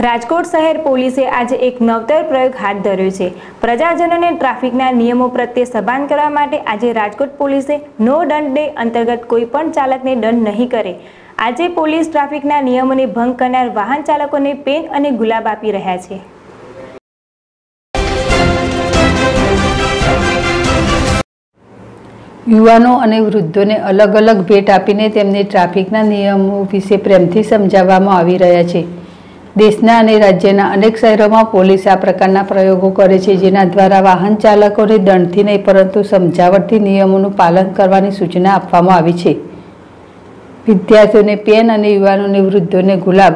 રાજકોટ શહેર પોલીસે આજે એક નવતર પ્રયોગ હાથ ધર્યો છે. પ્રજાજનોને ટ્રાફિકના નિયમો પ્રત્યે સભાન કરવા માટે આજે રાજકોટ પોલીસે નો દંડ ડે અંતર્ગત કોઈ પણ ચાલકને દંડ નહીં કરે. આજે પોલીસ ટ્રાફિકના નિયમોને ભંગ કરનાર વાહન ચાલકોને પેન અને ગુલાબ આપી રહ્યા છે. યુવાનો અને વૃદ્ધોને અલગ અલગ ભેટ આપીને તેમને ટ્રાફિકના નિયમો વિશે પ્રેમથી સમજાવવામાં આવી રહ્યા છે. દેશના અને રાજ્યના અનેક શહેરોમાં પોલીસ આ પ્રકારના પ્રયોગો કરે છે, જેના દ્વારા વાહન ચાલકોને દંડથી નહીં, પરંતુ સમજાવટથી નિયમોનું પાલન કરવાની સૂચના આપવામાં આવી છે. વિદ્યાર્થીઓને પેન અને યુવાનોને વૃદ્ધોને ગુલાબ.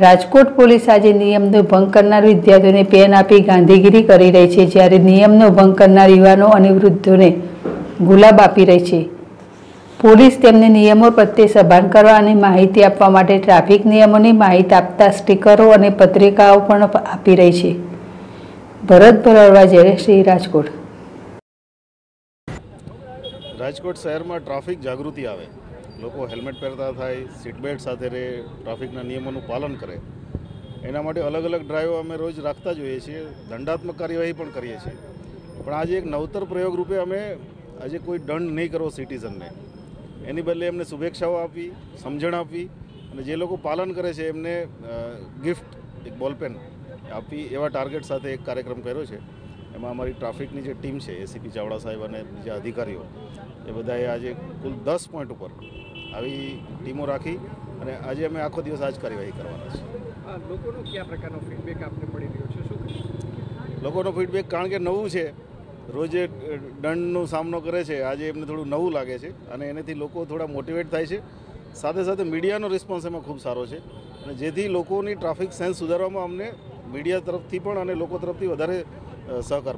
રાજકોટ પોલીસ આજે નિયમનો ભંગ કરનાર વિદ્યાર્થીઓને પેન આપી ગાંધીગીરી કરી રહી છે, જ્યારે નિયમનો ભંગ કરનાર યુવાનો અને વૃદ્ધોને ગુલાબ આપી રહી છે. પોલીસ તેમને નિયમો પ્રત્યે સભાન કરવા અને માહિતી આપવા માટે ટ્રાફિક નિયમોની માહિતી આપતા સ્ટીકરો અને પત્રિકાઓ પણ આપી રહી છે. ભરત ભરવા જ્યારે શ્રી રાજકોટ. રાજકોટ શહેરમાં ટ્રાફિક જાગૃતિ આવે. લોકો હેલ્મેટ પહેરતા થાય, સીટ બેલ્ટ સાથે રહે, ટ્રાફિકના નિયમોનું પાલન કરે. એના માટે અલગ અલગ ડ્રાઈવો અમે રોજ રાખતા જોઈએ છીએ, દંડાત્મક કાર્યવાહી પણ કરીએ છીએ. પણ આજે એક નવતર પ્રયોગ રૂપે અમે આજે કોઈ દંડ નહીં કરવો સિટીઝનને એની બદલે એમને શુભેચ્છાઓ આપી સમજણ આપવી અને જે લોકો પાલન કરે છે એમને ગિફ્ટ એક બોલપેન આપી એવા ટાર્ગેટ સાથે એક કાર્યક્રમ કર્યો છે. એમાં અમારી ટ્રાફિકની જે ટીમ છે એસીપી ચાવડા સાહેબ અને બીજા અધિકારીઓ એ બધાએ આજે કુલ દસ પોઈન્ટ ઉપર આવી ટીમો રાખી અને આજે અમે આખો દિવસ આ જ કાર્યવાહી કરવાના છે આ લોકોનો કયા પ્રકારનો ફીડબેક આપને મળી રહ્યો છે? શું લોકોનો ફીડબેક કારણ કે નવું છે રોજે દંડનો સામનો કરે છે. આજે એમને થોડું નવું લાગે છે અને એનાથી લોકો થોડા મોટિવેટ થાય છે. સાથે સાથે મીડિયાનો રિસ્પોન્સ એમાં ખૂબ સારો છે. અને જેથી લોકોની ટ્રાફિક સેન્સ સુધારવામાં અમને મીડિયા તરફથી પણ અને લોકો તરફથી વધારે સહકાર